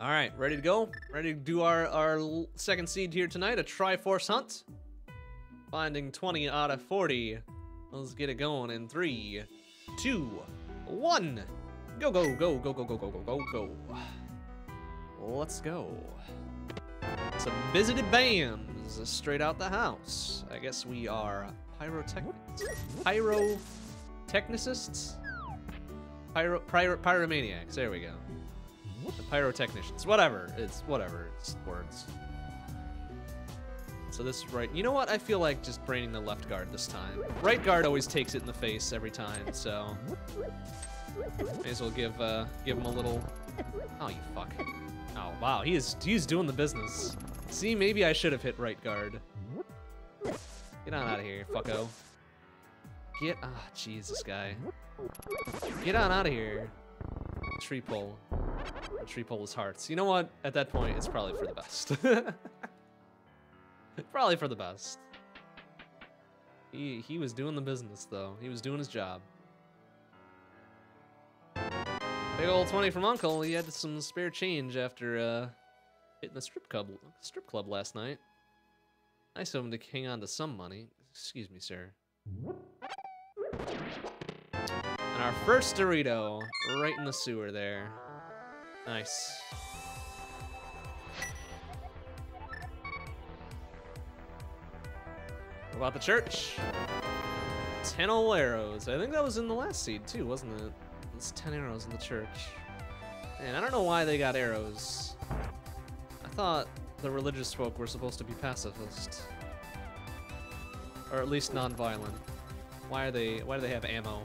All right, ready to go? Ready to do our, our second seed here tonight, a Triforce hunt? Finding 20 out of 40. Let's get it going in three, two, one. Go, go, go, go, go, go, go, go, go, go. Let's go. Some visited BAMs straight out the house. I guess we are pyrotechnics. Pyrotechnicists? Pyro, pyro, pyromaniacs. There we go. The pyrotechnicians. Whatever. It's whatever. It's words. So this is right. You know what? I feel like just braining the left guard this time. Right guard always takes it in the face every time, so may as well give uh, give him a little. Oh, you fuck. Oh wow, he is he's doing the business. See, maybe I should have hit right guard. Get on out of here, fucko. Get ah, oh, guy. Get on out of here. Tree pole. Tree pole is hearts. You know what? At that point, it's probably for the best. probably for the best. He he was doing the business though. He was doing his job. Big old 20 from Uncle. He had some spare change after uh, hitting the strip club strip club last night. Nice of him to hang on to some money. Excuse me, sir. Our first Dorito, right in the sewer there. Nice. What about the church? 10 arrows. I think that was in the last seed too, wasn't it? It's 10 arrows in the church. And I don't know why they got arrows. I thought the religious folk were supposed to be pacifist. Or at least non-violent. Why are they why do they have ammo?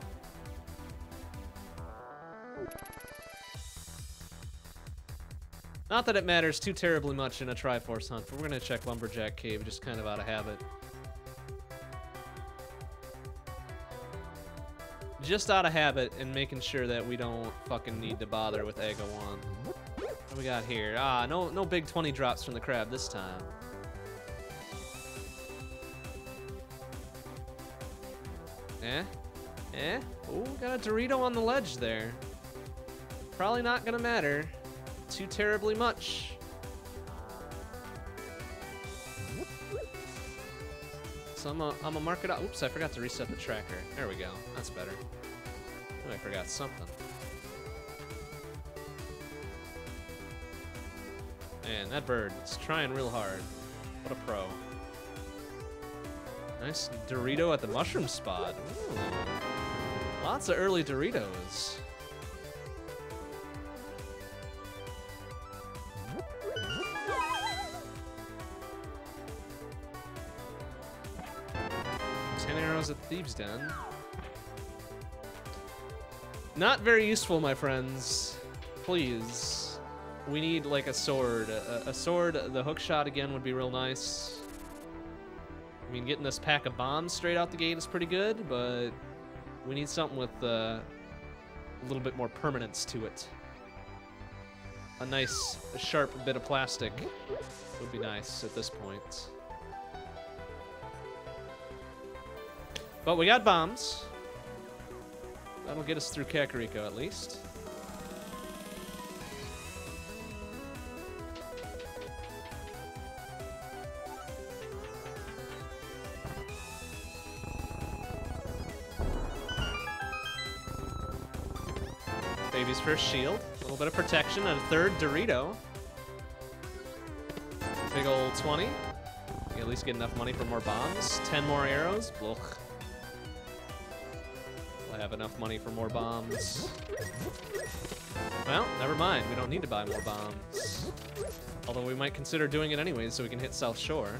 Not that it matters too terribly much in a Triforce hunt, but we're gonna check Lumberjack Cave just kind of out of habit. Just out of habit and making sure that we don't fucking need to bother with Aga 1. What we got here? Ah, no, no big 20 drops from the crab this time. Eh? Eh? Oh, got a Dorito on the ledge there. Probably not gonna matter too terribly much. So I'm gonna mark it out. Oops, I forgot to reset the tracker. There we go. That's better. Oh, I forgot something. Man, that bird is trying real hard. What a pro. Nice Dorito at the mushroom spot. Ooh. Lots of early Doritos. Thieves' Den. Not very useful, my friends. Please. We need, like, a sword. A, a sword, the hook shot again would be real nice. I mean, getting this pack of bombs straight out the gate is pretty good, but we need something with uh, a little bit more permanence to it. A nice, sharp bit of plastic would be nice at this point. But we got bombs. That'll get us through Kakariko at least. Baby's first shield. A little bit of protection and a third Dorito. Big old 20. at least get enough money for more bombs. 10 more arrows. We'll have enough money for more bombs. Well, never mind. We don't need to buy more bombs. Although we might consider doing it anyways so we can hit South Shore.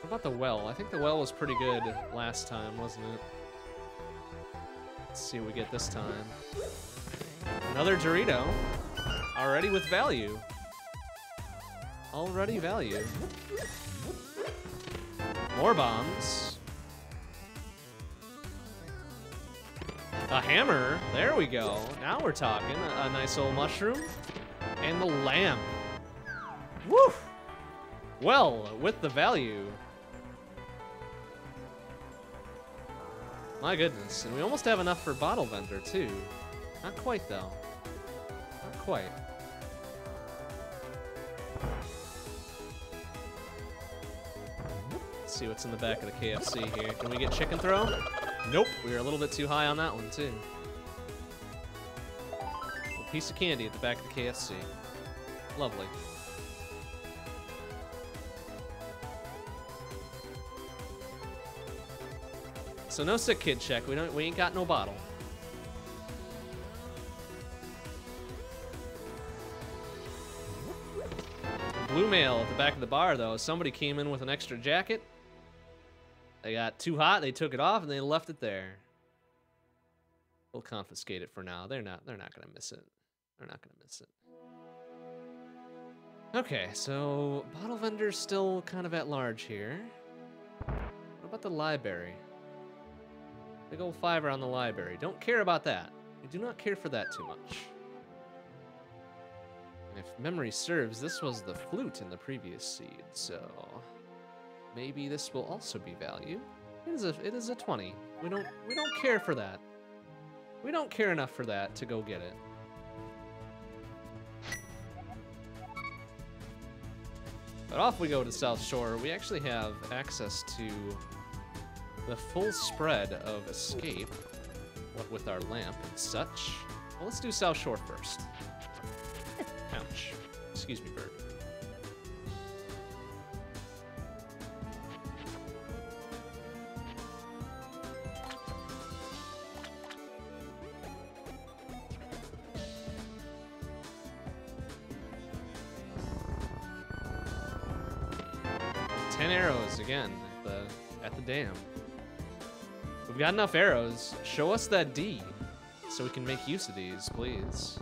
What about the well? I think the well was pretty good last time, wasn't it? Let's see what we get this time. Another Dorito. Already with value. Already value. More bombs. A hammer. There we go. Now we're talking. A, a nice old mushroom. And the lamp. Woo! Well, with the value. My goodness, and we almost have enough for Bottle Vendor, too. Not quite, though. Not quite. Let's see what's in the back of the KFC here. Can we get chicken throw? Nope, we were a little bit too high on that one, too. A piece of candy at the back of the KFC. Lovely. So no sick kid check. We don't. We ain't got no bottle. Blue mail at the back of the bar, though. Somebody came in with an extra jacket. They got too hot. They took it off and they left it there. We'll confiscate it for now. They're not. They're not gonna miss it. They're not gonna miss it. Okay, so bottle vendor's still kind of at large here. What about the library? Big old fiver on the library. Don't care about that. We do not care for that too much. And if memory serves, this was the flute in the previous seed, so maybe this will also be value. It is a it is a 20. We don't we don't care for that. We don't care enough for that to go get it. But off we go to South Shore. We actually have access to the full spread of escape, what with our lamp and such. Well, let's do South Shore first. Ouch. Excuse me, bird. Ten arrows again at the at the dam. We've got enough arrows. Show us that D so we can make use of these, please.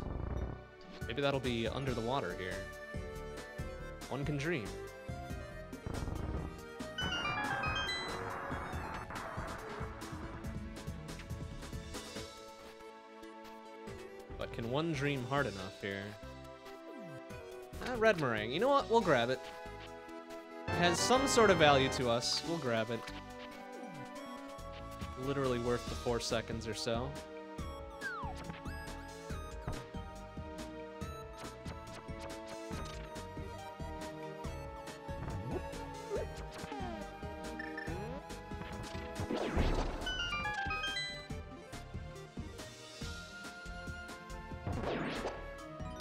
Maybe that'll be under the water here. One can dream. But can one dream hard enough here? Ah, red meringue. You know what? We'll grab it. It has some sort of value to us. We'll grab it. Literally worth the four seconds or so.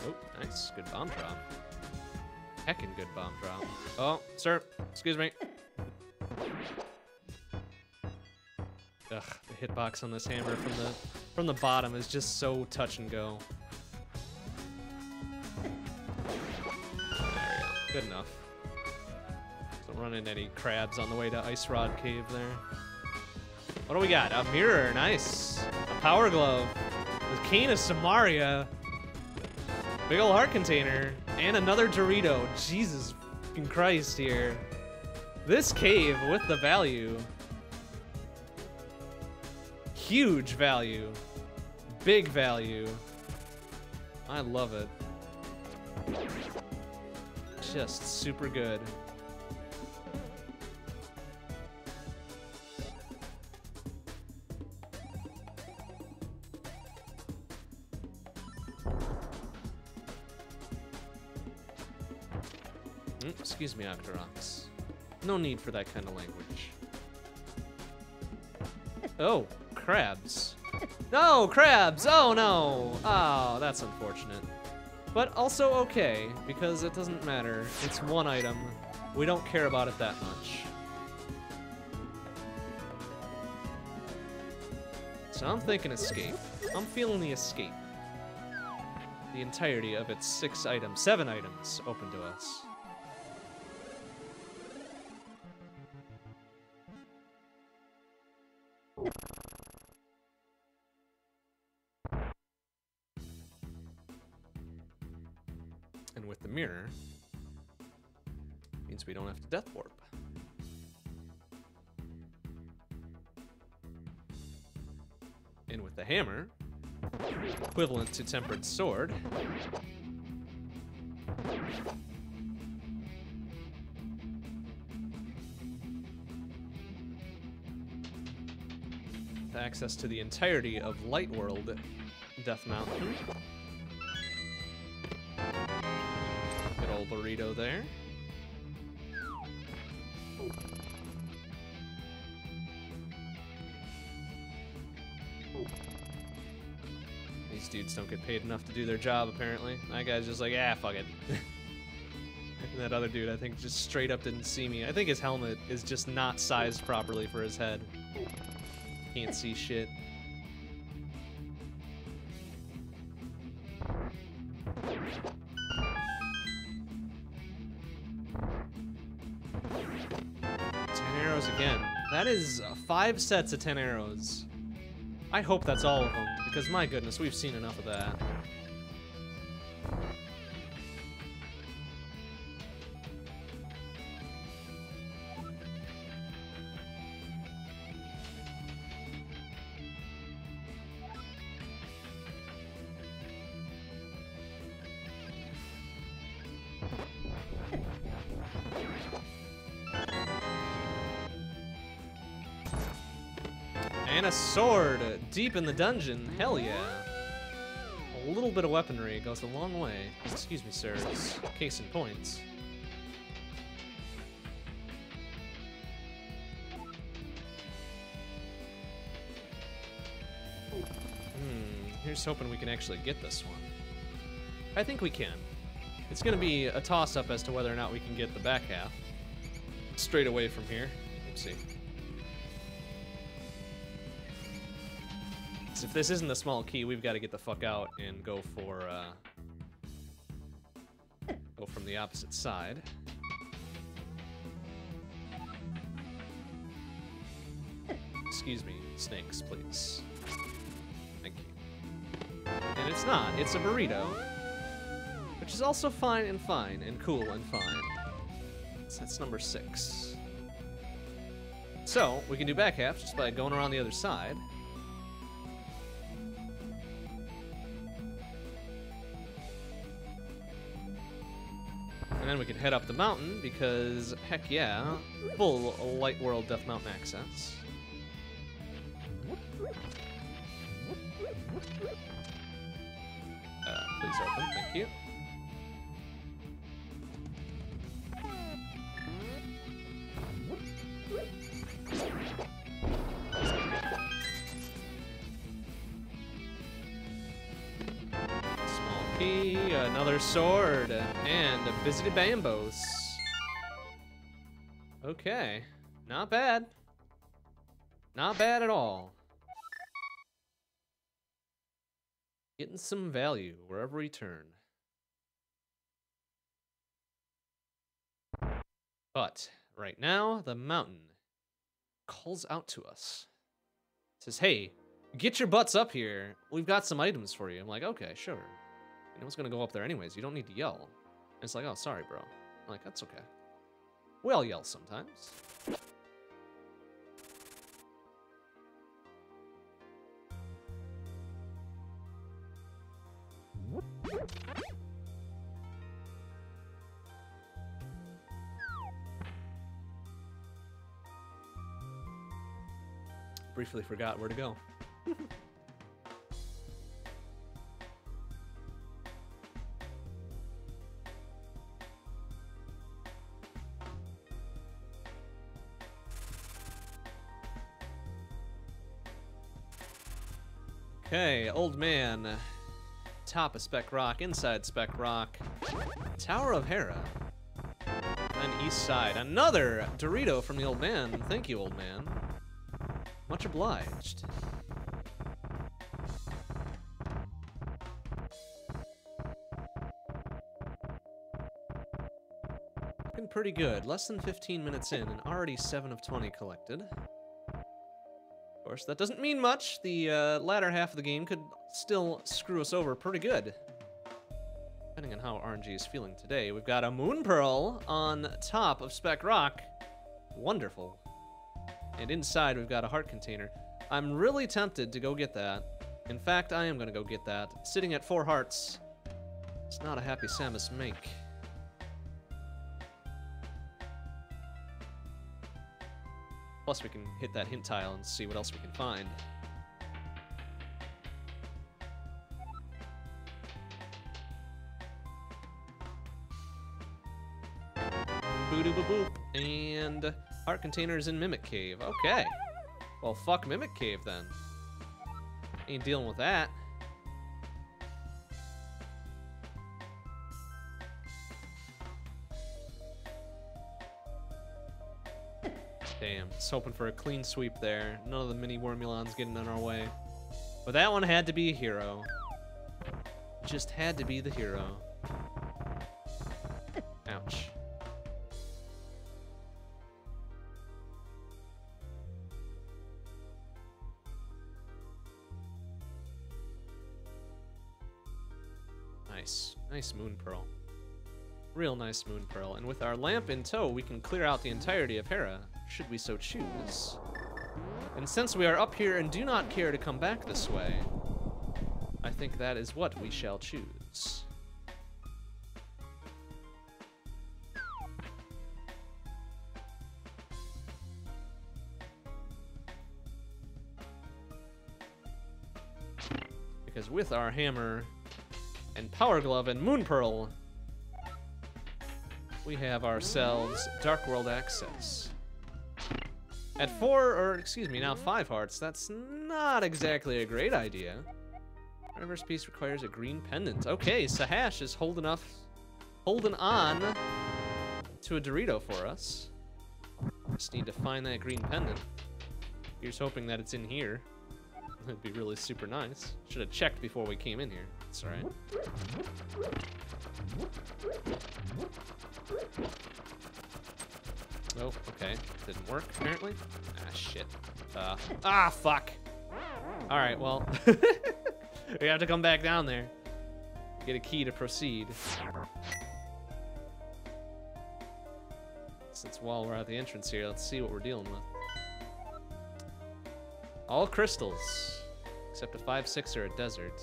Oh, nice. Good bomb drop. Heckin' good bomb drop. Oh, sir. Excuse me. Hitbox on this hammer from the from the bottom is just so touch and go. There we go. Good enough. Don't run into any crabs on the way to Ice Rod Cave there. What do we got? A mirror, nice. A power glove. The Cane of Somaria. Big ol' heart container. And another Dorito. Jesus Christ here. This cave with the value. Huge value. Big value. I love it. Just super good. Mm, Excuse me, Octoroks. No need for that kind of language. Oh, crabs. No, crabs! Oh no! Oh, that's unfortunate. But also okay, because it doesn't matter. It's one item. We don't care about it that much. So I'm thinking escape. I'm feeling the escape. The entirety of its six items, seven items open to us. And with the mirror, means we don't have to death warp. And with the hammer, equivalent to tempered sword, access to the entirety of Light World Death Mountain. Burrito there. These dudes don't get paid enough to do their job, apparently. That guy's just like, ah, fuck it. that other dude, I think, just straight up didn't see me. I think his helmet is just not sized properly for his head. Can't see shit. Five sets of ten arrows. I hope that's all of them, because my goodness, we've seen enough of that. Deep in the dungeon. Hell yeah. A little bit of weaponry goes a long way. Excuse me, sirs. Case in point. Hmm, here's hoping we can actually get this one. I think we can. It's gonna be a toss-up as to whether or not we can get the back half. Straight away from here. Let's see. If this isn't the small key, we've got to get the fuck out and go for, uh... Go from the opposite side. Excuse me, snakes, please. Thank you. And it's not, it's a burrito. Which is also fine and fine and cool and fine. So that's number six. So, we can do back half just by going around the other side. And we can head up the mountain because, heck yeah, full Light World Death Mountain access. Uh, please open, thank you. Small key, another sword, Bizzity Bambos. Okay, not bad. Not bad at all. Getting some value wherever we turn. But right now, the mountain calls out to us. says, hey, get your butts up here. We've got some items for you. I'm like, okay, sure. Know what's gonna go up there anyways. You don't need to yell. It's like, oh, sorry, bro. I'm like, that's okay. We all yell sometimes. Briefly forgot where to go. old man. Top of Spec Rock, inside Spec Rock. Tower of Hera. And east side. Another Dorito from the old man. Thank you, old man. Much obliged. Looking pretty good. Less than 15 minutes in and already 7 of 20 collected. Of course, that doesn't mean much. The uh, latter half of the game could still screw us over pretty good. Depending on how RNG is feeling today. We've got a Moon Pearl on top of Spec Rock. Wonderful. And inside, we've got a heart container. I'm really tempted to go get that. In fact, I am going to go get that. Sitting at four hearts. It's not a happy Samus make. Plus we can hit that hint tile and see what else we can find. Boop. And art containers in Mimic Cave. Okay. Well, fuck Mimic Cave then. Ain't dealing with that. Just hoping for a clean sweep there. None of the mini Wormulons getting in our way. But that one had to be a hero. Just had to be the hero. Ouch. Nice. Nice moon pearl. Real nice moon pearl. And with our lamp in tow, we can clear out the entirety of Hera, should we so choose. And since we are up here and do not care to come back this way, I think that is what we shall choose. Because with our hammer and power glove and moon pearl, we have ourselves Dark World access. At four, or excuse me, now five hearts, that's not exactly a great idea. Reverse piece requires a green pendant. Okay, Sahash is holding up, holding on to a Dorito for us. Just need to find that green pendant. Here's hoping that it's in here. That'd be really super nice. Should have checked before we came in here. It's alright. Oh, okay. Didn't work, apparently. Ah, shit. Uh, ah, fuck. Alright, well. we have to come back down there. Get a key to proceed. Since while we're at the entrance here, let's see what we're dealing with. All crystals, except a 5-6 or a desert.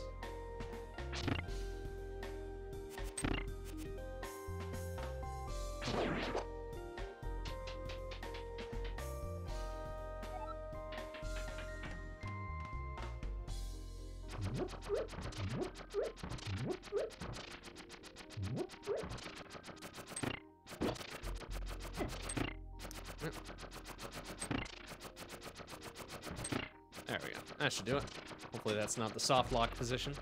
That's not the soft lock position.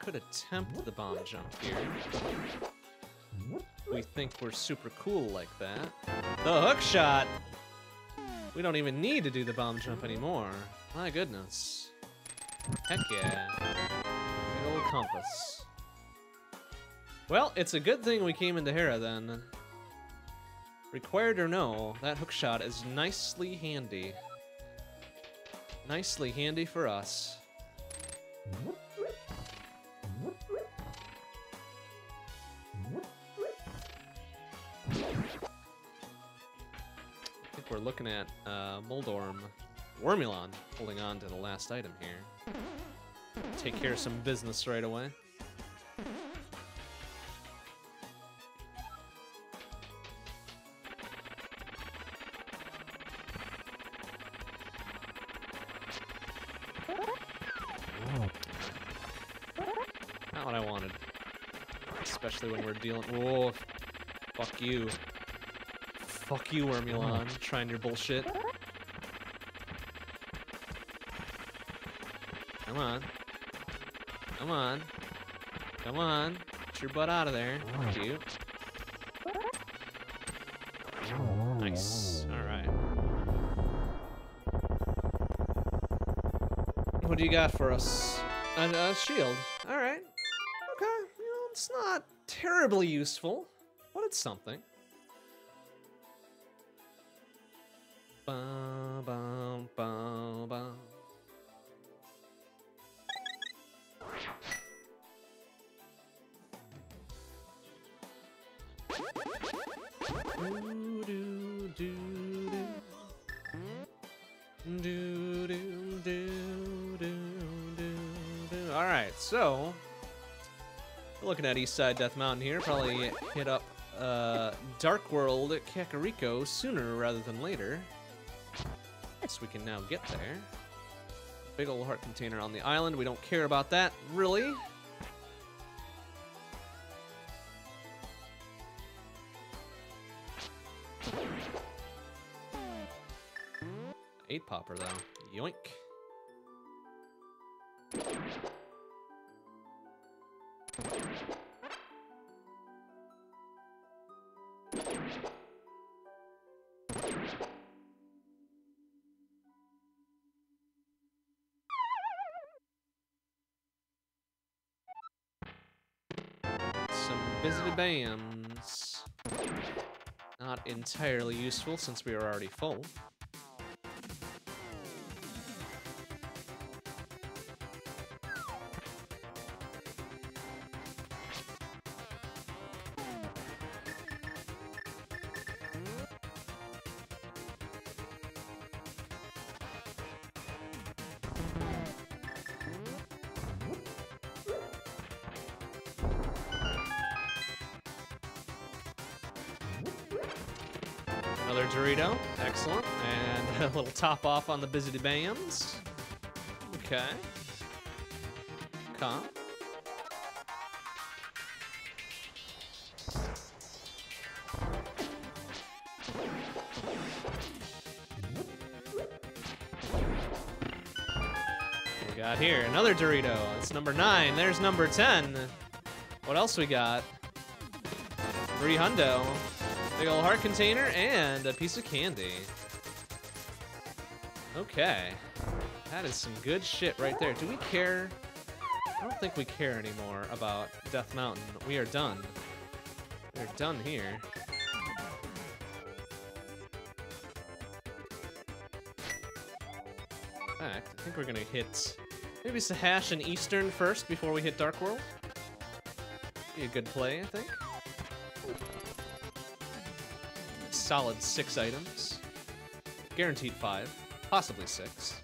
Could attempt the bomb jump here. We think we're super cool like that. The hook shot! We don't even need to do the bomb jump anymore. My goodness. Heck yeah. Big old compass. Well, it's a good thing we came into Hera then. Required or no, that hook shot is nicely handy. Nicely handy for us. I think we're looking at uh, Moldorm Wormulon holding on to the last item here. Take care of some business right away. Dealing. Whoa. Fuck you. Fuck you, Wormulon, mm. trying your bullshit. Come on. Come on. Come on. Get your butt out of there. Mm. Cute. Nice. Alright. What do you got for us? A, a shield. Terribly useful, but it's something. At Eastside Death Mountain here, probably hit up uh, Dark World at Kakariko sooner rather than later. So we can now get there. Big old heart container on the island. We don't care about that, really. Eight popper though. Busy bams. Not entirely useful since we are already full. Top off on the Busy Bands. Okay. Calm. We got here another Dorito. It's number nine. There's number 10. What else we got? Three hundo. Big old heart container and a piece of candy. Okay. That is some good shit right there. Do we care? I don't think we care anymore about Death Mountain. We are done. We're done here. In fact, I think we're gonna hit maybe Sahash and Eastern first before we hit Dark World. Be a good play, I think. Solid six items. Guaranteed five, possibly six.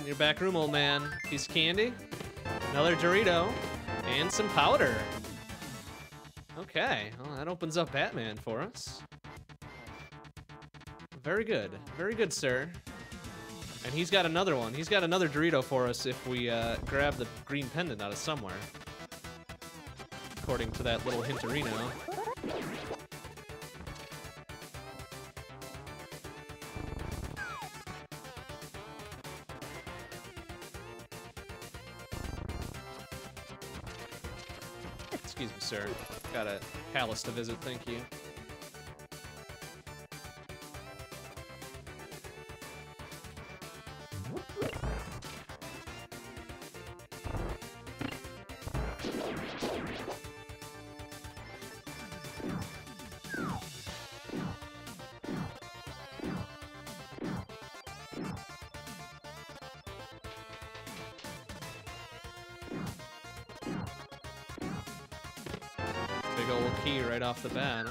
Got in your back room, old man? Piece of candy, another Dorito, and some powder. Okay, well, that opens up Batman for us. Very good, very good, sir. And he's got another one. He's got another Dorito for us if we uh, grab the green pendant out of somewhere. According to that little hinterino. Sir. Got a palace to visit, thank you.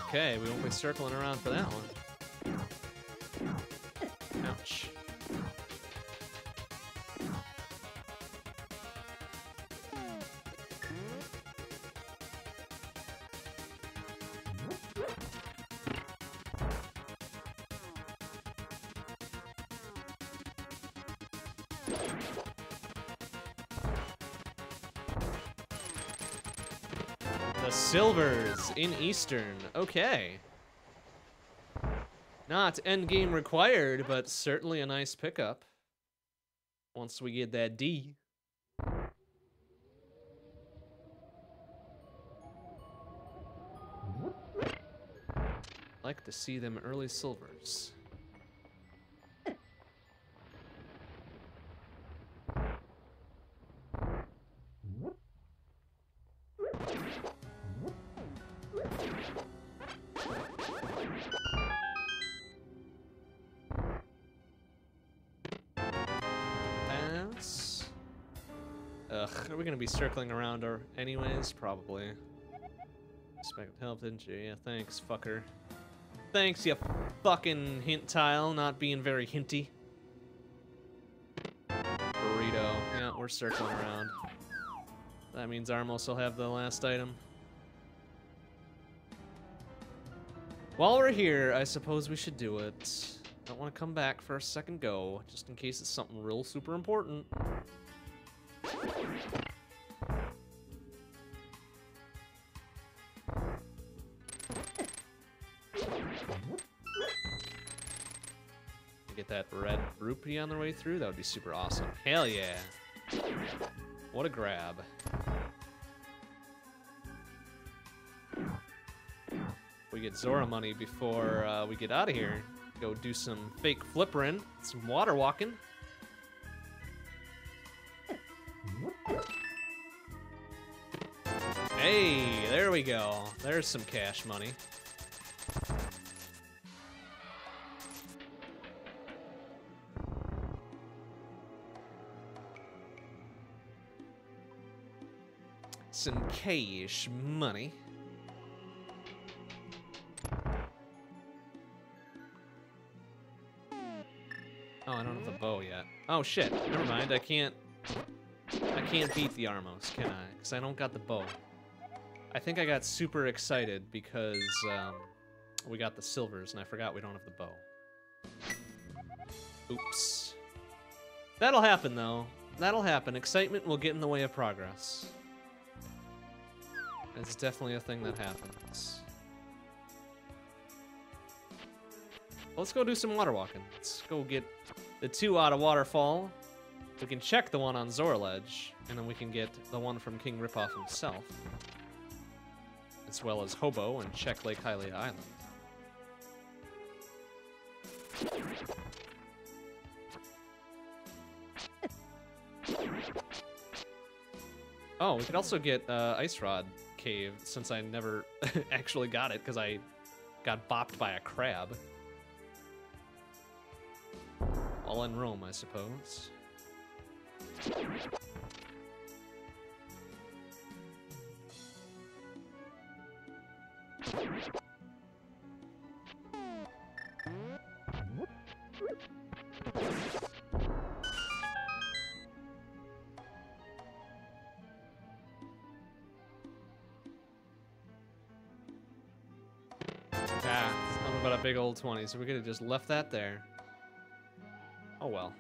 Okay, we won't be circling around for that one. In Eastern. Okay. Not endgame required, but certainly a nice pickup. Once we get that D. Like to see them early silvers. Circling around or anyways? Probably. Expected help, didn't you? Yeah, thanks, fucker. Thanks, you fucking hint tile, not being very hinty. Burrito. Yeah, we're circling around. That means Armos will have the last item. While we're here, I suppose we should do it. Don't want to come back for a second go, just in case it's something real super important. Red on their way through, that would be super awesome. Hell yeah. What a grab. We get Zora money before uh, we get out of here. Go do some fake flippering, some water walking. Hey, there we go. There's some cash money. Cash money. Oh, I don't have the bow yet. Oh shit, never mind. I can't. I can't beat the Armos, can I? Because I don't got the bow. I think I got super excited because um, we got the silvers, and I forgot we don't have the bow. Oops. That'll happen though. That'll happen. Excitement will get in the way of progress. It's definitely a thing that happens. Let's go do some water walking. Let's go get the two out of Waterfall. We can check the one on Zorledge, and then we can get the one from King Ripoff himself. As well as Hobo and check Lake Hylia Island. Oh, we could also get uh, Ice Rod Cave, since I never actually got it, because I got bopped by a crab. All in Rome, I suppose. About a big old 20, so we could have just left that there. Oh well.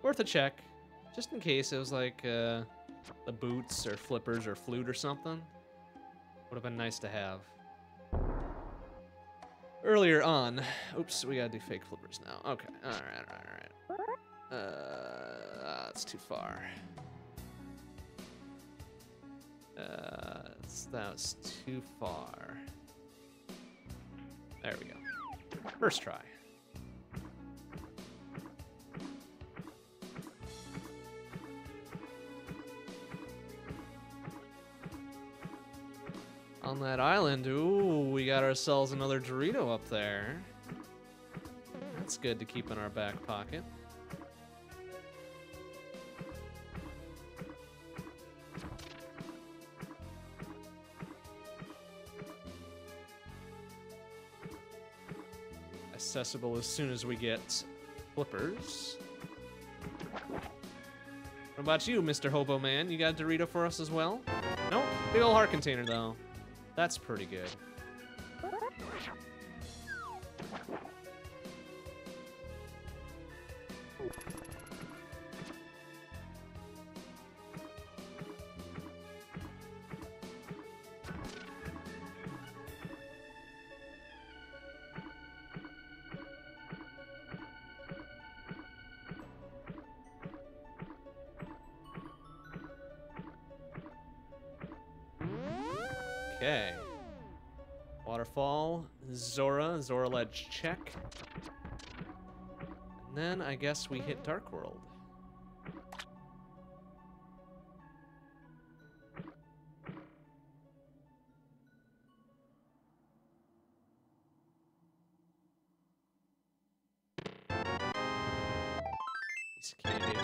Worth a check, just in case it was like uh, the boots or flippers or flute or something. Would have been nice to have. Earlier on, oops, we gotta do fake flippers now. Okay, alright, all right, Uh, that's too far. Uh, that was too far. There we go. First try. On that island, ooh, we got ourselves another Dorito up there. That's good to keep in our back pocket. Accessible as soon as we get flippers. What about you, Mr. Hobo Man? You got a Dorito for us as well? Nope. Big ol' heart container, though. That's pretty good. Check. And then I guess we hit Dark World. Piece of candy.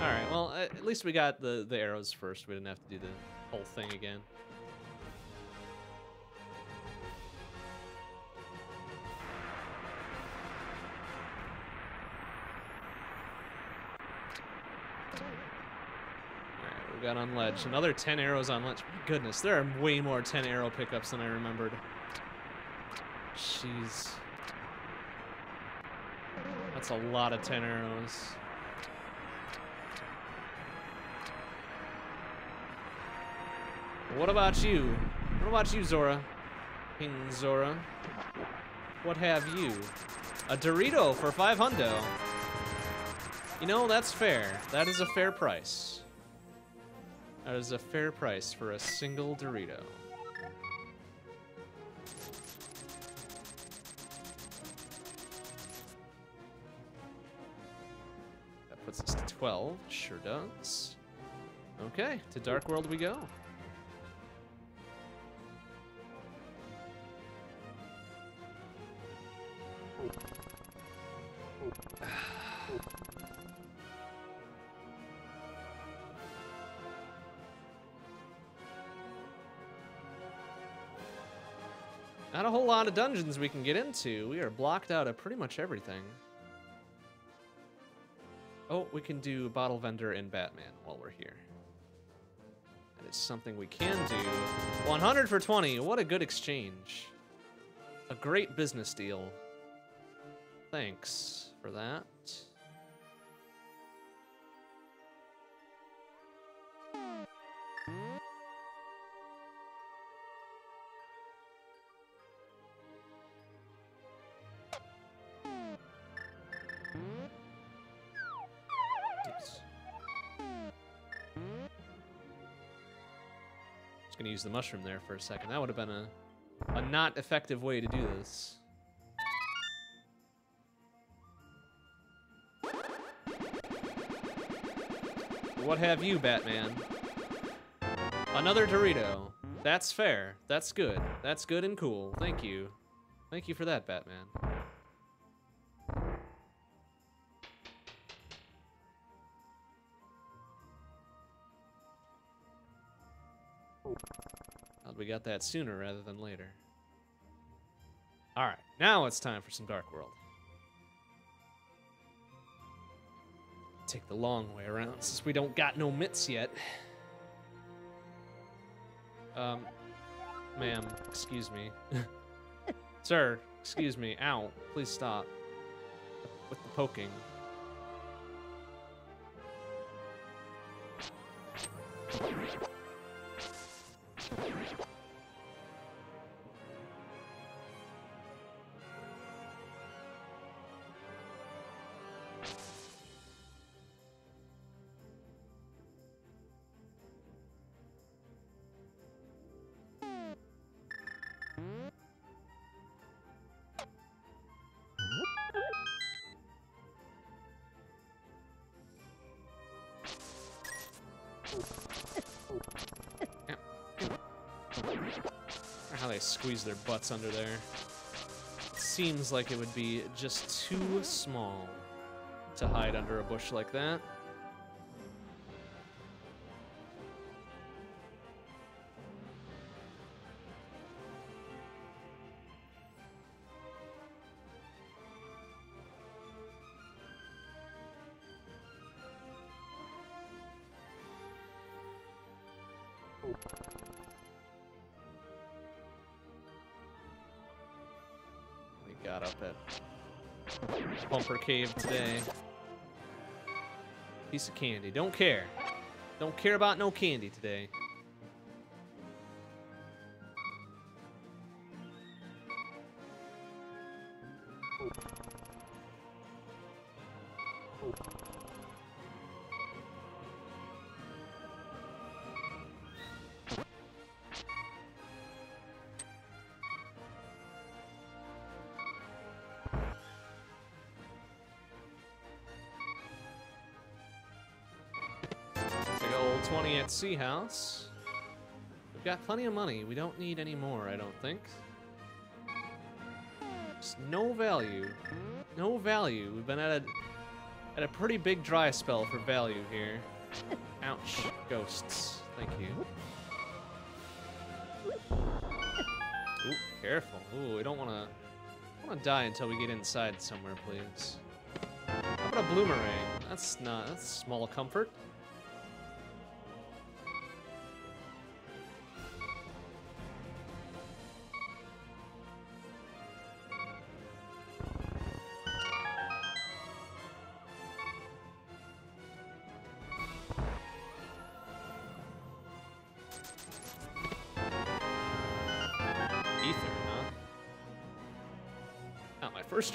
All right. Well, at at least we got the the arrows first. We didn't have to do the whole thing again. We got on ledge. Another 10 arrows on ledge. My goodness, there are way more 10 arrow pickups than I remembered. Jeez. That's a lot of 10 arrows. What about you? What about you, Zora? King Zora. What have you? A Dorito for five hundo. You know, that's fair. That is a fair price. That is a fair price for a single Dorito. That puts us to 12. Sure does. Okay, to Dark World we go. Lot of dungeons we can get into. We are blocked out of pretty much everything. Oh, we can do Bottle Vendor and Batman while we're here. That is something we can do. 100 for 20. What a good exchange. A great business deal. Thanks for that. Use the mushroom there for a second. That would have been a, a not effective way to do this. What have you, Batman? Another Dorito. That's fair. That's good. That's good and cool. Thank you. Thank you for that, Batman. Got that sooner rather than later. Alright, now it's time for some Dark World. Take the long way around since we don't got no mitts yet. Um, ma'am, excuse me. Sir, excuse me. Ow, please stop. With the poking. Squeeze their butts under there. It seems like it would be just too small to hide under a bush like that. At Cave today. Piece of candy. Don't care. Don't care about no candy today. Sea House. We've got plenty of money. We don't need any more, I don't think. Just no value. No value. We've been at a at a pretty big dry spell for value here. Ouch. Ghosts. Thank you. Ooh, careful. Ooh, we don't want to want to die until we get inside somewhere, please. How about a bloomerang? That's not that's small comfort.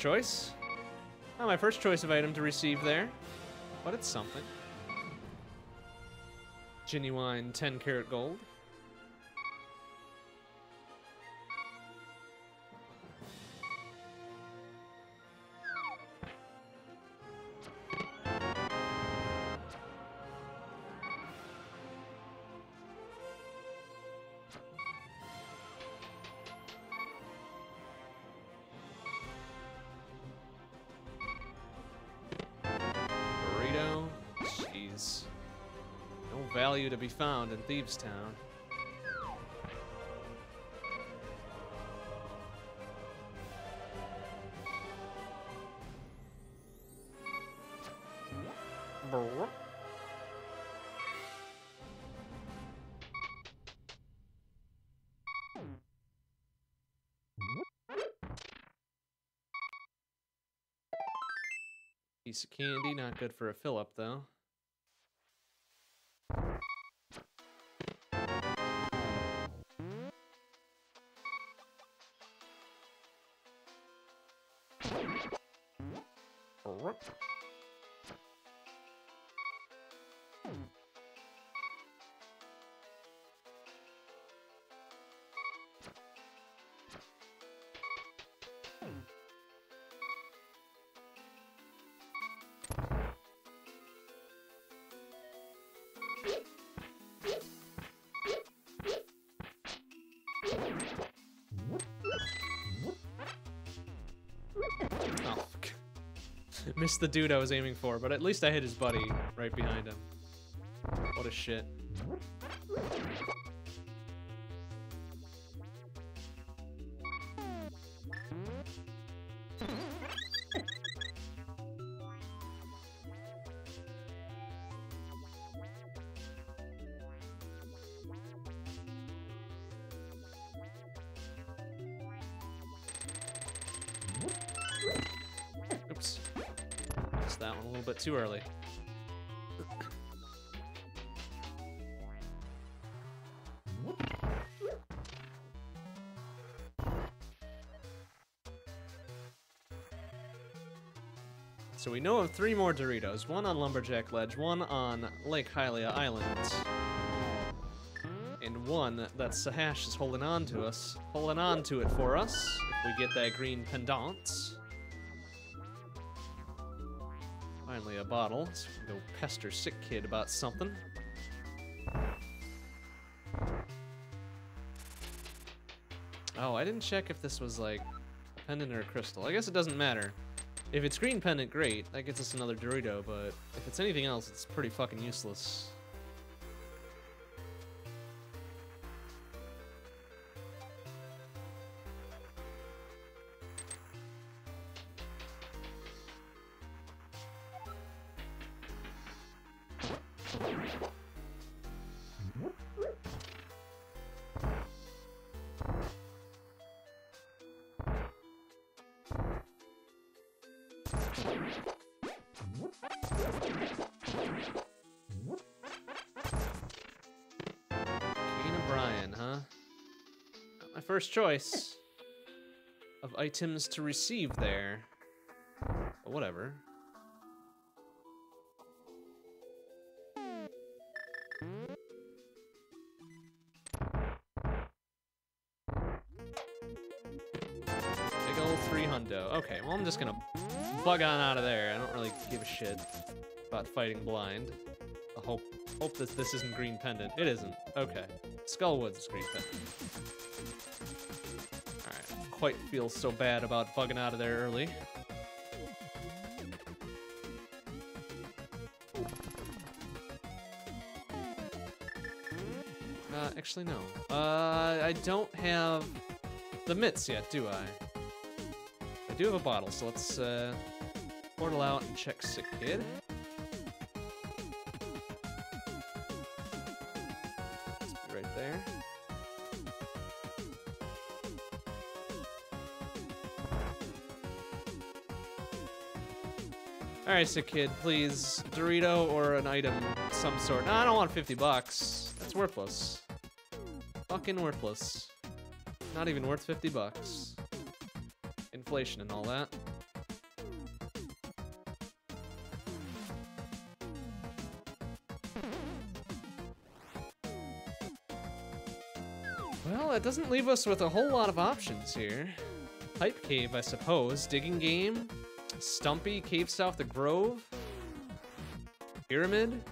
Choice. Not my first choice of item to receive there. But it's something. Genuine 10 karat gold. Be found in Thieves Town. Piece of candy, not good for a fill up though. Missed the dude I was aiming for, but at least I hit his buddy right behind him. What a shit. Too early. So we know of three more Doritos. One on Lumberjack Ledge, one on Lake Hylia Island. And one that Sahash is holding on to us. Holding on to it for us if we get that green pendant. Finally a bottle. Can go pester sick kid about something. Oh, I didn't check if this was like pendant or a crystal. I guess it doesn't matter. If it's green pendant, great. That gets us another Dorito, but if it's anything else, it's pretty fucking useless. Choice of items to receive there. But whatever. Big old three hundo. Okay, well I'm just gonna bug on out of there. I don't really give a shit about fighting blind. I hope hope that this isn't green pendant. It isn't. Okay. Skullwood's green pendant. Quite feel so bad about bugging out of there early. Uh, actually, no. Uh, I don't have the mitts yet, do I? I do have a bottle, so let's, uh, portal out and check Sick Kid. Sick Kid, please, Dorito or an item some sort. No, I don't want 50 bucks. That's worthless. Fucking worthless. Not even worth 50 bucks. Inflation and all that. Well, that doesn't leave us with a whole lot of options here. Hype Cave, I suppose. Digging Game. Stumpy, Cave South of Grove. Pyramid.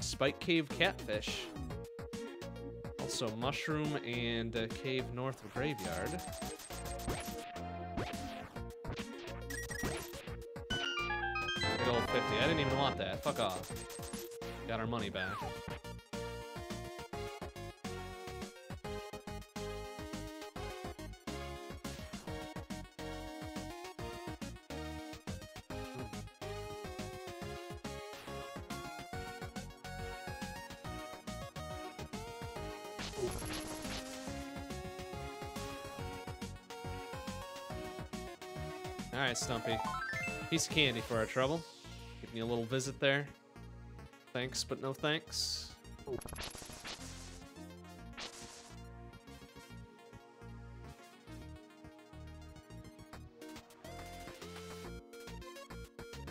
Spike Cave Catfish. Also Mushroom and uh, Cave North Graveyard. Big old 50. I didn't even want that. Fuck off. Got our money back. Stumpy. Piece of candy for our trouble. Give me a little visit there. Thanks, but no thanks.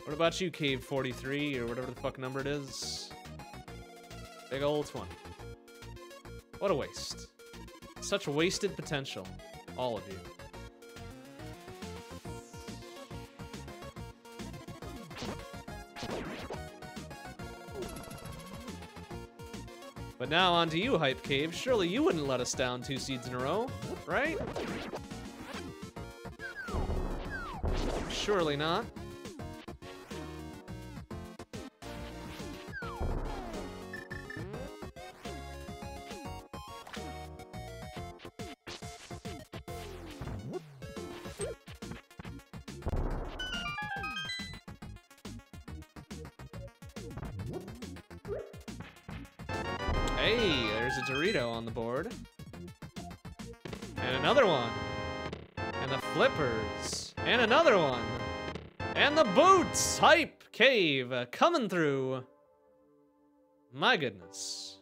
What about you, Cave 43, or whatever the fuck number it is? Big old 20. What a waste. Such wasted potential. All of you. But now on to you, Hype Cave. Surely you wouldn't let us down two seeds in a row, right? Surely not. On the board. And another one. And the flippers. And another one. And the boots! Hype Cave coming through. My goodness.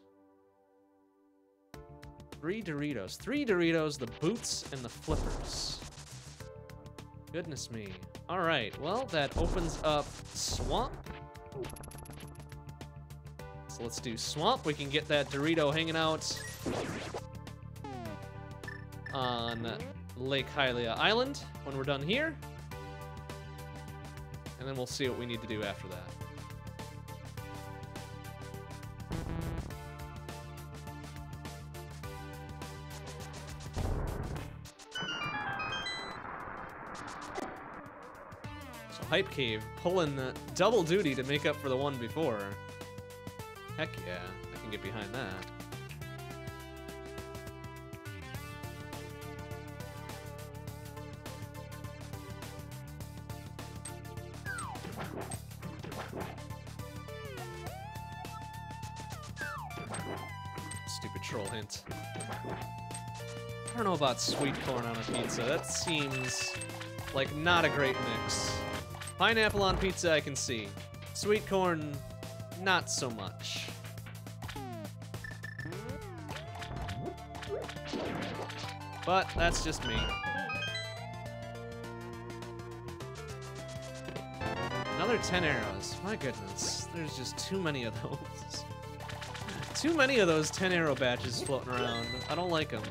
Three Doritos. Three Doritos, the boots, and the flippers. Goodness me. All right, well, that opens up Swamp. So let's do Swamp. We can get that Dorito hanging out on Lake Hylia Island when we're done here. And then we'll see what we need to do after that. So Hype Cave pulling the double duty to make up for the one before. Heck yeah, I can get behind that. About sweet corn on a pizza. That seems like not a great mix. Pineapple on pizza, I can see. Sweet corn, not so much. But that's just me. Another 10 arrows. My goodness. There's just too many of those. too many of those 10 arrow batches floating around. I don't like them.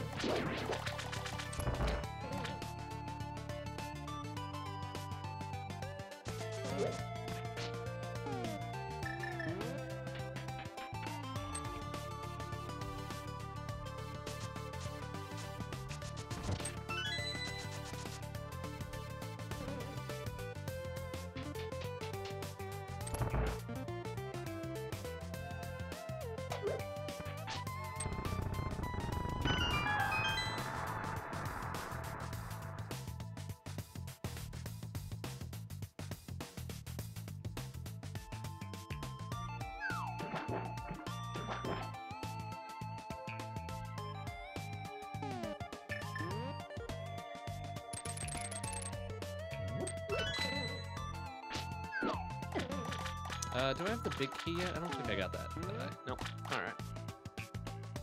Uh, do I have the big key yet? I don't think I got that. Did I? Nope. All right.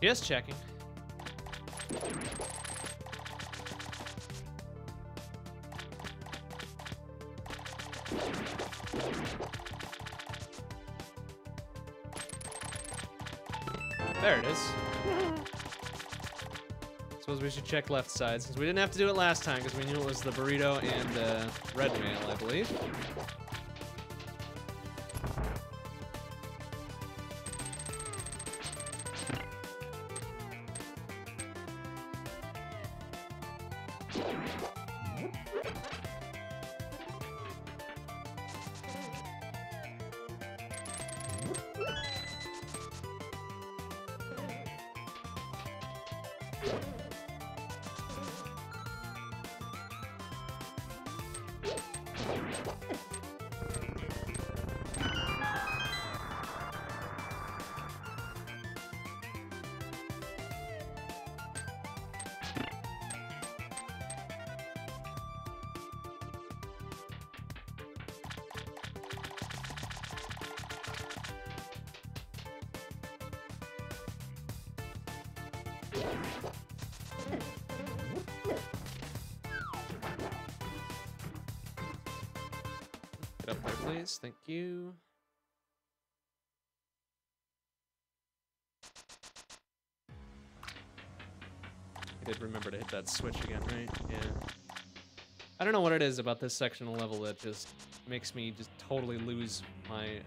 Just checking. There it is. Suppose we should check left side since we didn't have to do it last time because we knew it was the burrito and uh, red mail, I believe. Thank you. I did remember to hit that switch again, right? Yeah. I don't know what it is about this section of level that just makes me just totally lose my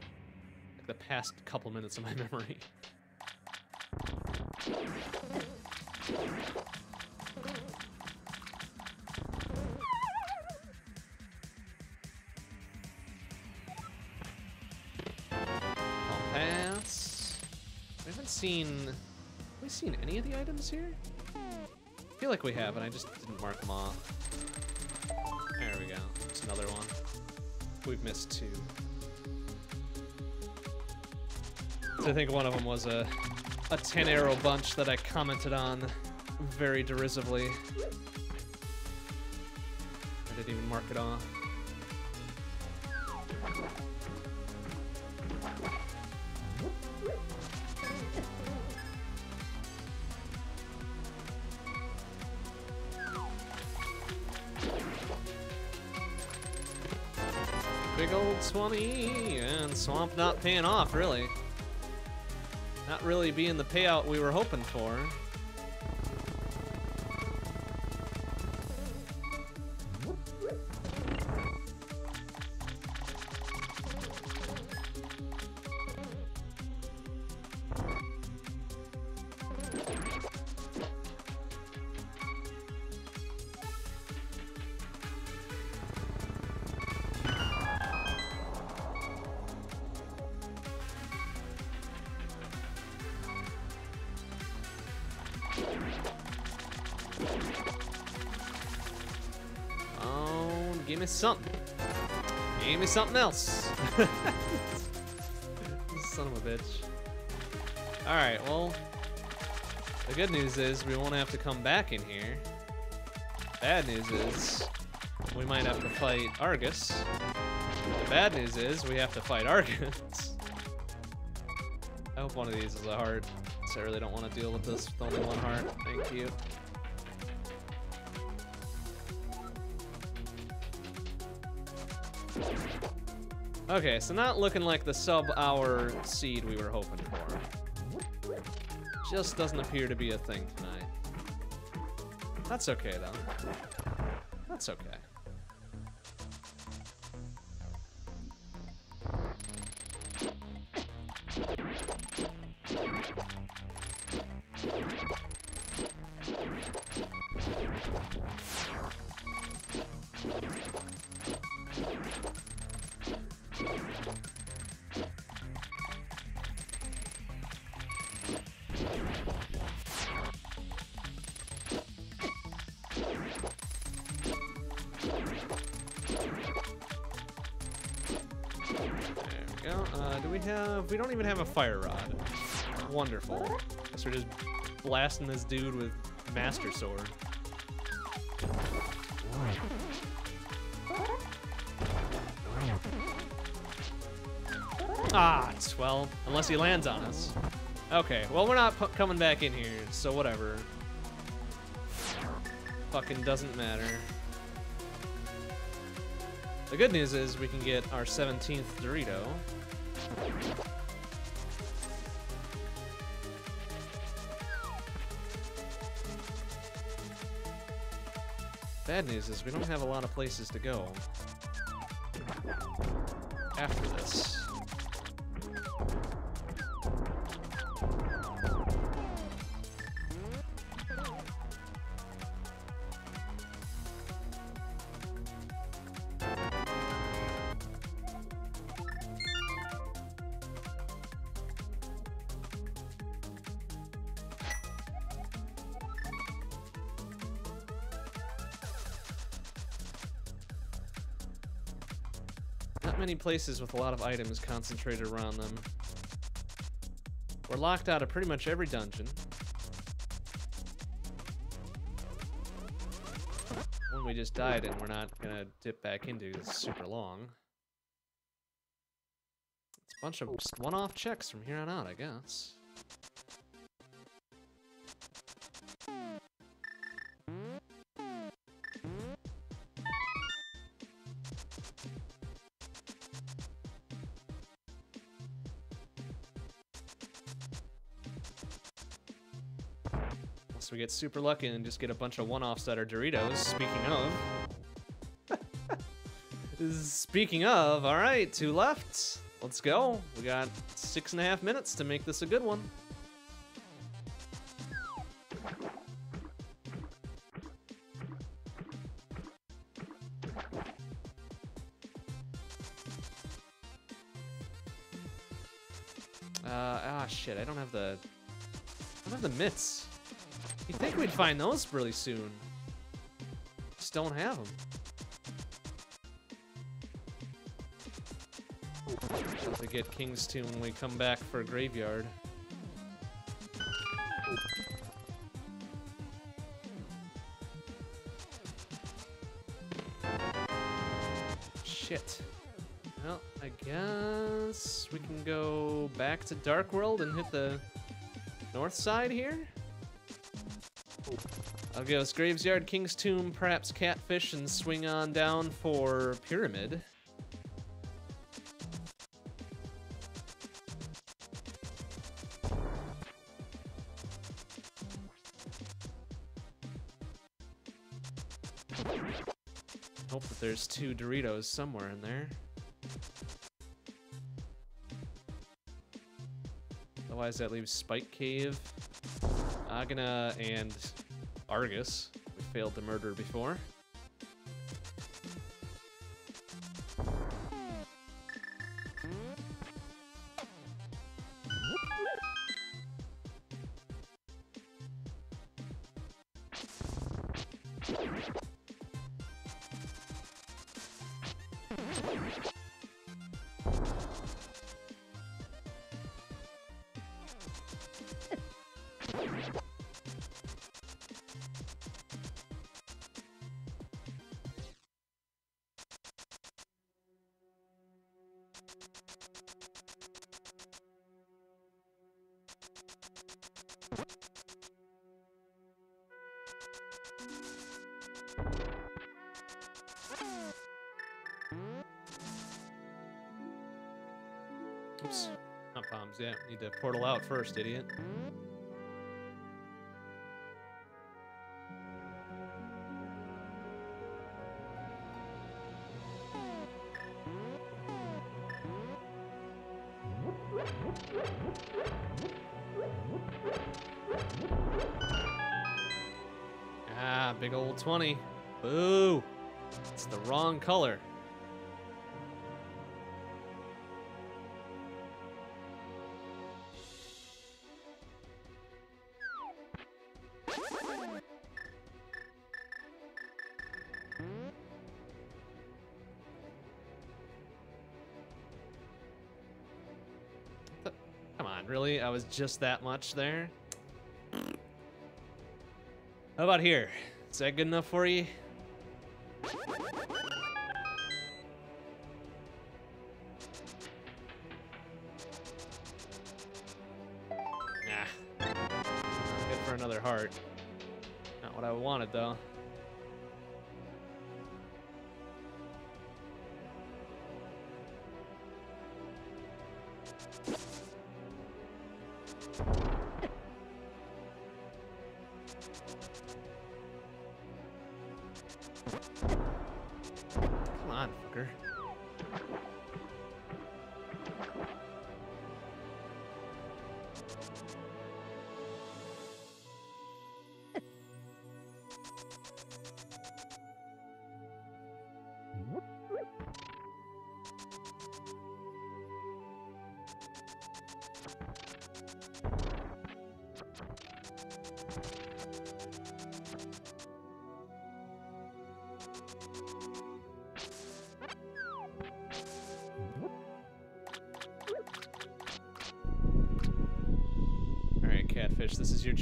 the past couple minutes of my memory. Seen. Have we seen any of the items here? I feel like we have, and I just didn't mark them off. There we go. There's another one. We've missed two. I think one of them was a a 10 arrow bunch that I commented on very derisively. I didn't even mark it off. Swamp not paying off, really. Not really being the payout we were hoping for. Something else. Son of a bitch. Alright, well, the good news is we won't have to come back in here. Bad news is we might have to fight Arrghus. The bad news is we have to fight Arrghus. I hope one of these is a heart, so I really don't want to deal with this with only one heart. Thank you. Okay, so not looking like the sub-hour seed we were hoping for. Just doesn't appear to be a thing tonight. That's okay, though. That's okay. We have? We don't even have a fire rod. Wonderful. Guess we're just blasting this dude with Master Sword. Ah, 12. Unless he lands on us. Okay, well, we're not coming back in here, so whatever. Fucking doesn't matter. The good news is we can get our 17th Dorito. Bad news is we don't have a lot of places to go after this. Places with a lot of items concentrated around them. We're locked out of pretty much every dungeon. We just died and we're not gonna dip back into it's super long. It's a bunch of one-off checks from here on out, I guess. Get super lucky and just get a bunch of one-offs that are Doritos. Speaking of. Speaking of, all right, two left. Let's go. We got six and a half minutes to make this a good one. Uh, ah, shit, I don't have the... I don't have the mitts. You'd think we'd find those really soon. Just don't have them. to get King's Tomb when we come back for Graveyard. Shit. Well, I guess we can go back to Dark World and hit the north side here? I'll go Graveyard, King's Tomb, perhaps Catfish, and swing on down for Pyramid. Hope that there's two Doritos somewhere in there. Otherwise that leaves Spike Cave, Agahnim, and Arrghus. We failed the murder before. First, idiot. Ah, big old 20. Boo! It's the wrong color. Just that much there? How about here? Is that good enough for you?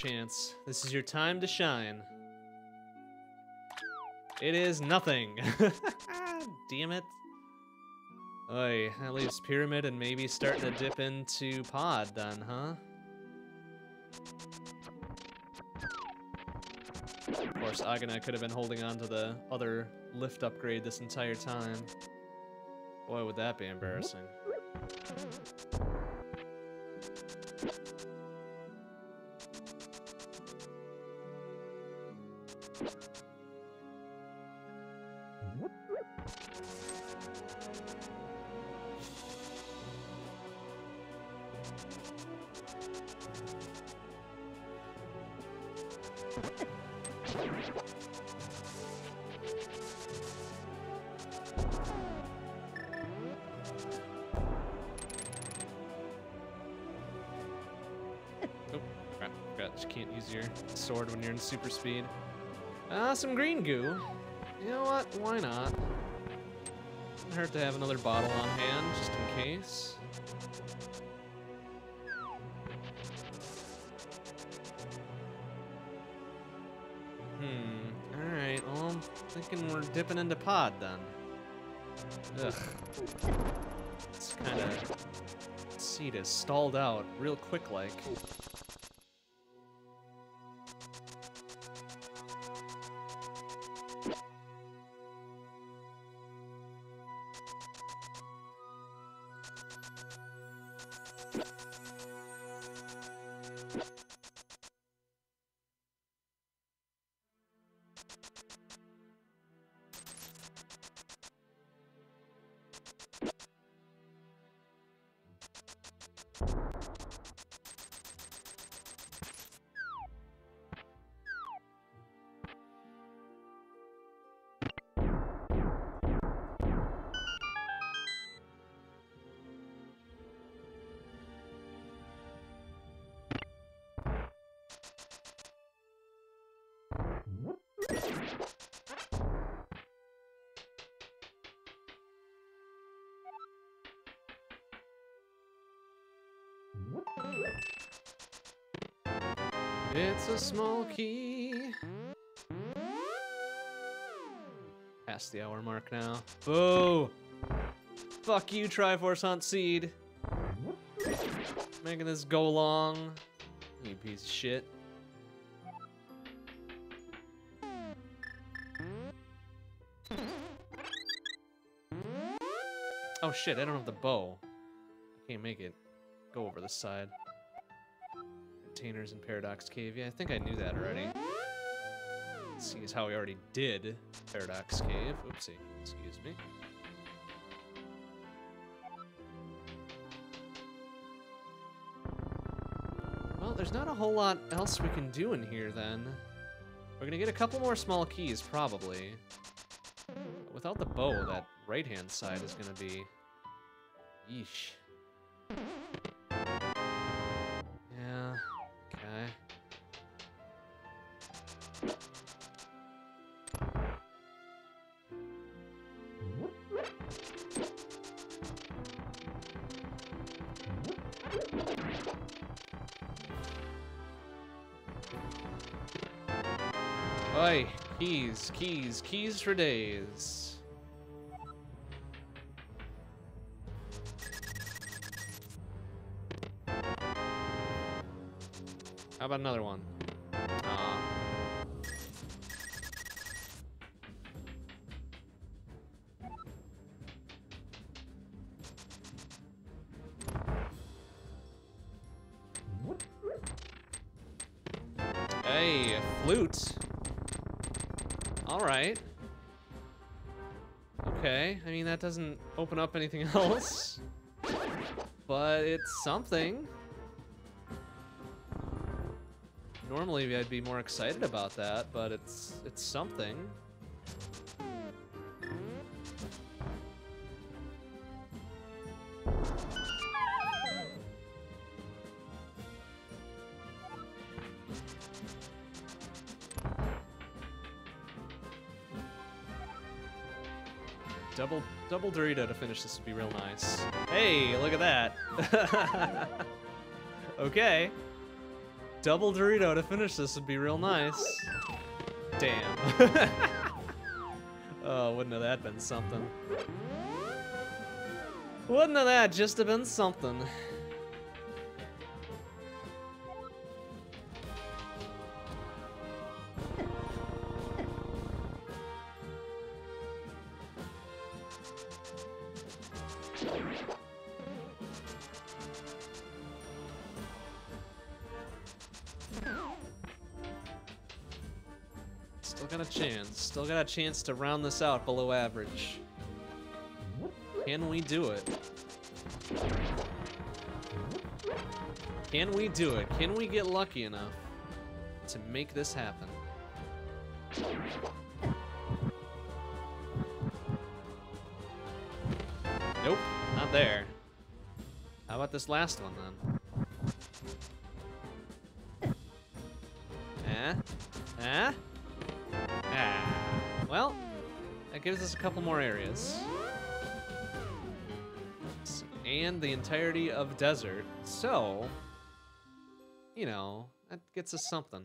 Chance. This is your time to shine. It is nothing. Damn it. Oy, that leaves Pyramid and maybe starting to dip into Pod then, huh? Of course, Agahnim could have been holding on to the other lift upgrade this entire time. Boy, would that be embarrassing. Oh, crap. Forgot you can't use your sword when you're in super speed. Ah, some green goo. You know what? Why not? Doesn't hurt to have another bottle on hand, just in case. Hmm. Alright, well, I'm thinking we're dipping into pod then. Ugh. It's kind of... Seat is stalled out real quick a small key. Past the hour mark now. Boo! Fuck you, Triforce Hunt Seed. Making this go long. You piece of shit. Oh shit, I don't have the bow. I Can't make it go over the side. Containers in Paradox Cave. Yeah, I think I knew that already. Seeing as how we already did Paradox Cave. Oopsie. Excuse me. Well, there's not a whole lot else we can do in here then. We're gonna get a couple more small keys, probably. Without the bow, that right-hand side is gonna be... Yeesh. Keys, for days. How about another one? Doesn't open up anything else. But it's something. Normally I'd be more excited about that, but it's it's something. Dorito to finish this would be real nice. Hey, look at that. okay. Double Dorito to finish this would be real nice. Damn. oh, wouldn't have that been something? Wouldn't have that just have been something? Still got a chance. Still got a chance to round this out below average. Can we do it? Can we do it? Can we get lucky enough to make this happen? This last one then? Eh? Eh? Ah. Well, that gives us a couple more areas. And the entirety of desert. So, you know, that gets us something.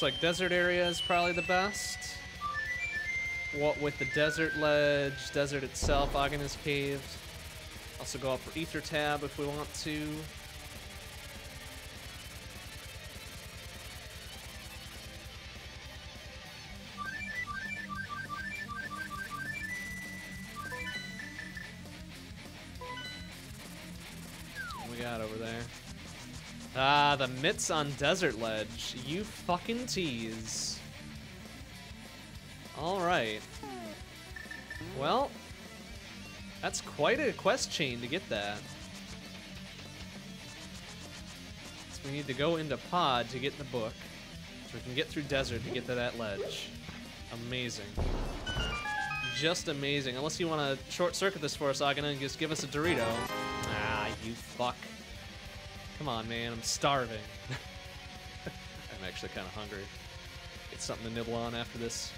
Looks like desert area is probably the best. What with the desert ledge, desert itself, Aginah's Cave. Also go up for Ether Tab if we want to. Mitts on Desert Ledge. You fucking tease. Alright. Well, that's quite a quest chain to get that. So we need to go into Pod to get the book. So we can get through Desert to get to that ledge. Amazing. Just amazing. Unless you want to short circuit this for us, Aginah, and just give us a Dorito. Ah, you fuck. Come on, man. I'm starving. I'm actually kind of hungry. Get something to nibble on after this.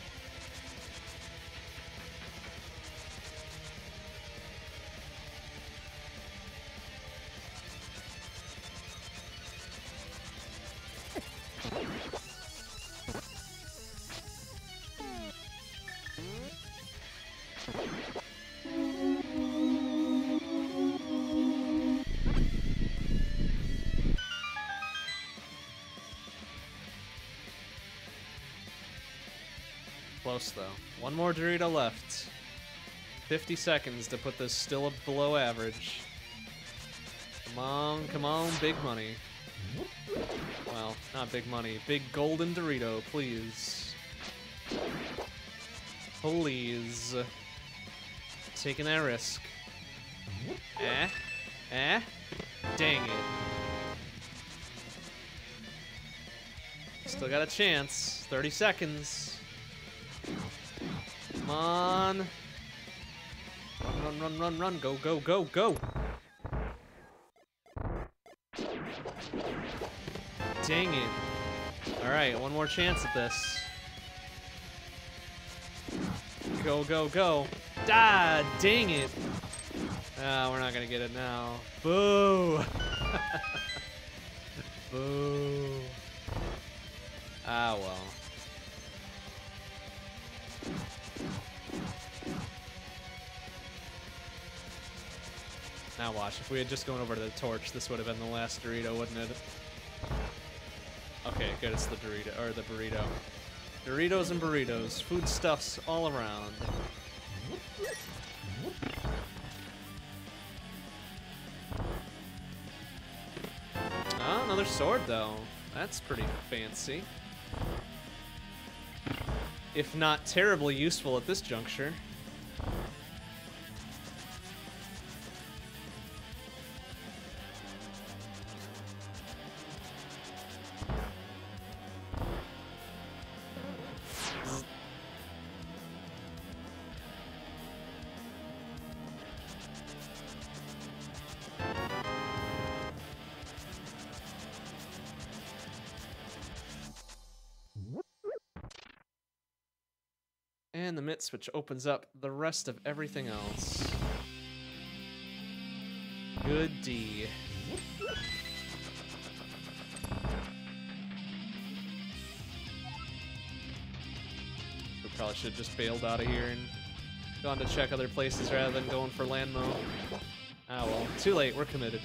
Close though. One more Dorito left. 50 seconds to put this still below average. Come on, come on, big money. Well, not big money. Big golden Dorito, please. Please. Taking that risk. Eh? Eh? Dang it. Still got a chance. 30 seconds. On. Run, run, run, run, run. Go, go, go, go. Dang it. Alright, one more chance at this. Go, go, go. Ah, dang it. Ah, we're not gonna get it now. Boo! Boo. Ah, well. Now watch, if we had just gone over to the torch, this would have been the last Dorito, wouldn't it? Okay, good, it's the Dorito, or the burrito. Doritos and burritos, foodstuffs all around. Ah, another sword though. That's pretty fancy. If not terribly useful at this juncture. And the mitt which opens up the rest of everything else. Good D. We probably should have just bailed out of here and gone to check other places rather than going for Lanmo. Ah well, too late, we're committed.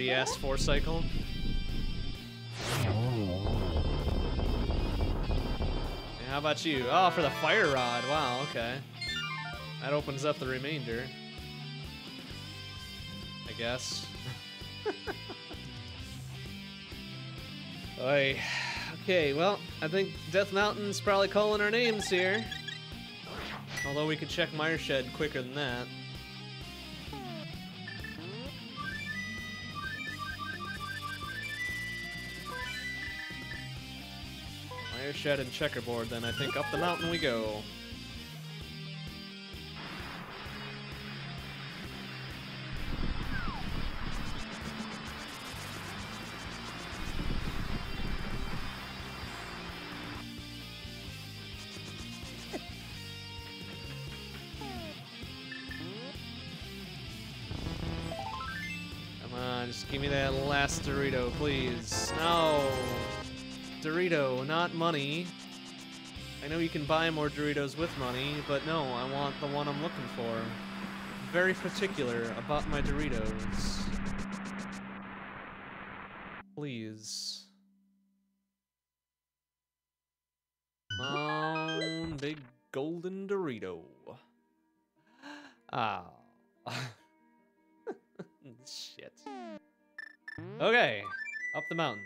Dirty ass four cycle. How about you? Oh, for the fire rod. Wow, okay. That opens up the remainder. I guess. Oy. Okay, well, I think Death Mountain's probably calling our names here. Although we could check Mire Shed quicker than that. Shed and Checkerboard, then I think up the mountain we go. Come on, just give me that last Dorito, please. No. Dorito, not money. I know you can buy more Doritos with money, but no, I want the one I'm looking for. Very particular about my Doritos. Please. Um, big golden Dorito. Ah. Shit. Okay, up the mountain.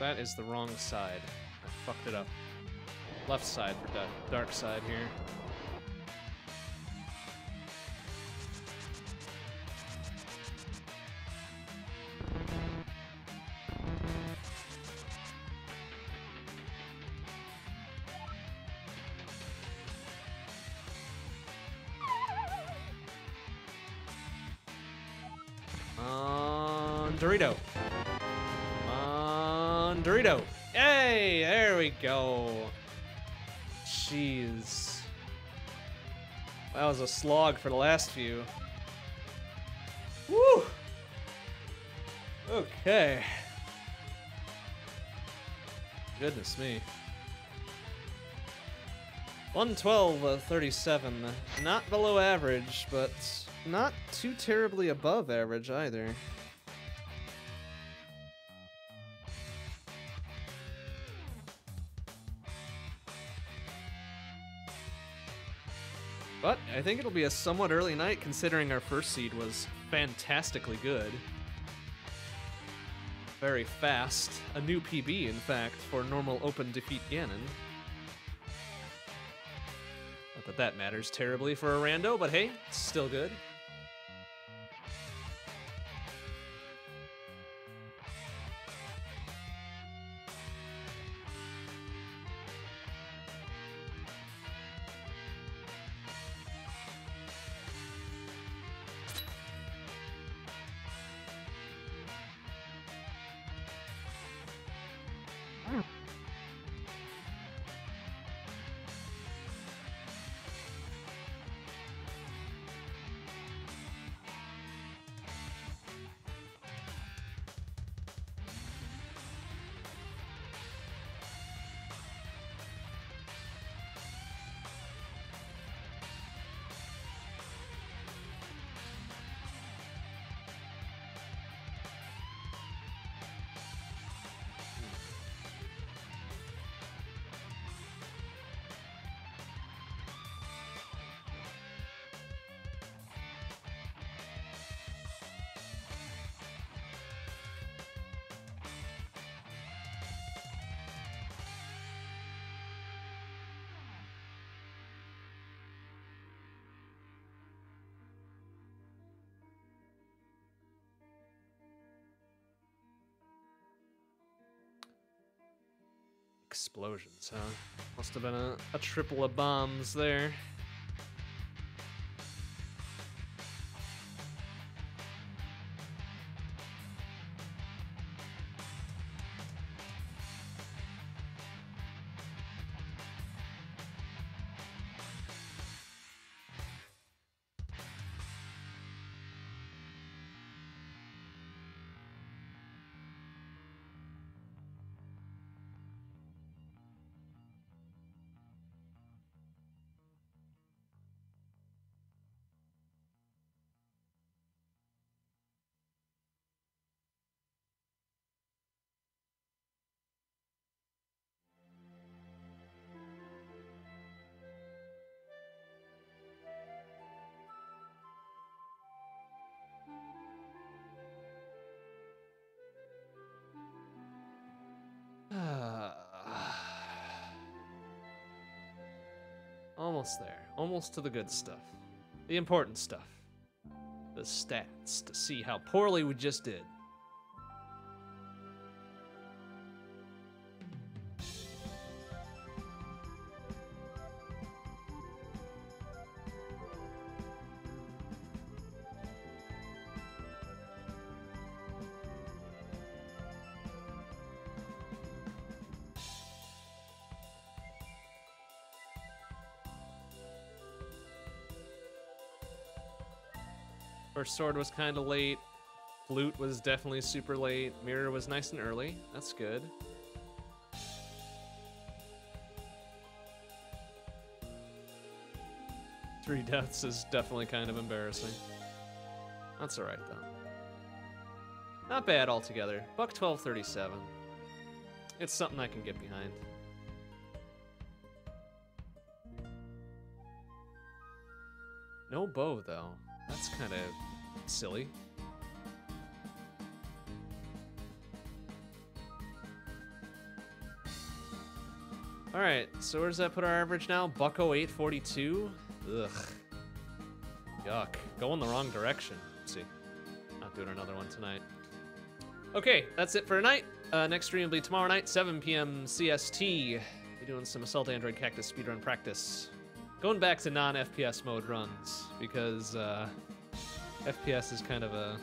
That is the wrong side. I fucked it up. Left side for da dark side here. For the last few. Woo! Okay. Goodness me. 112, uh, 37. Not below average, but not too terribly above average either. I think it'll be a somewhat early night considering our first seed was fantastically good. Very fast. A new PB, in fact, for normal open defeat Ganon. Not that that matters terribly for a rando, but hey, it's still good. Must have been a, a triple of bombs there. Almost there. Almost to the good stuff. The important stuff. The stats to see how poorly we just did. Sword was kind of late. Flute was definitely super late. Mirror was nice and early. That's good. Three deaths is definitely kind of embarrassing. That's alright though. Not bad altogether. Buck 1237. It's something I can get behind. No bow though. That's kind of silly. All right, so where does that put our average now? Bucko 842. Ugh. Yuck. Going the wrong direction. Let's see. Not doing another one tonight. Okay, that's it for tonight. Uh, next stream will be tomorrow night, 7 p.m. CST. Be doing some Assault Android Cactus speedrun practice. Going back to non-FPS mode runs because uh, FPS is kind of a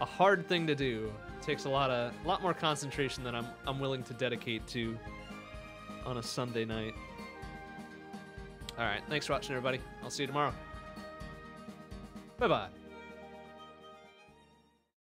a hard thing to do. It takes a lot of a lot more concentration than I'm I'm willing to dedicate to on a Sunday night. All right, thanks for watching, everybody. I'll see you tomorrow. Bye bye.